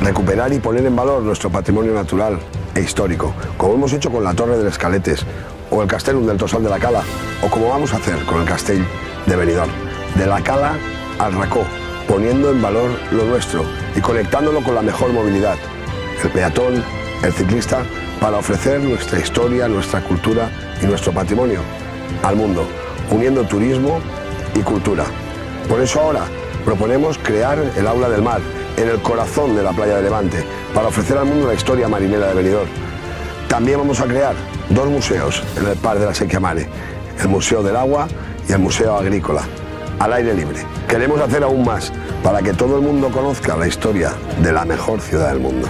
recuperar y poner en valor nuestro patrimonio natural e histórico, como hemos hecho con la Torre del Escaletes o el Castellum del Tosal de la Cala, o como vamos a hacer con el Castell de Benidorm, de la Cala al Racó, poniendo en valor lo nuestro y conectándolo con la mejor movilidad, el peatón, el ciclista, para ofrecer nuestra historia, nuestra cultura y nuestro patrimonio al mundo, uniendo turismo y cultura. Por eso ahora proponemos crear el Aula del Mar, en el corazón de la playa de Levante, para ofrecer al mundo la historia marinera de Benidorm. También vamos a crear dos museos en el Par de la Sequia Mare, el Museo del Agua y el Museo Agrícola, al aire libre. Queremos hacer aún más para que todo el mundo conozca la historia de la mejor ciudad del mundo.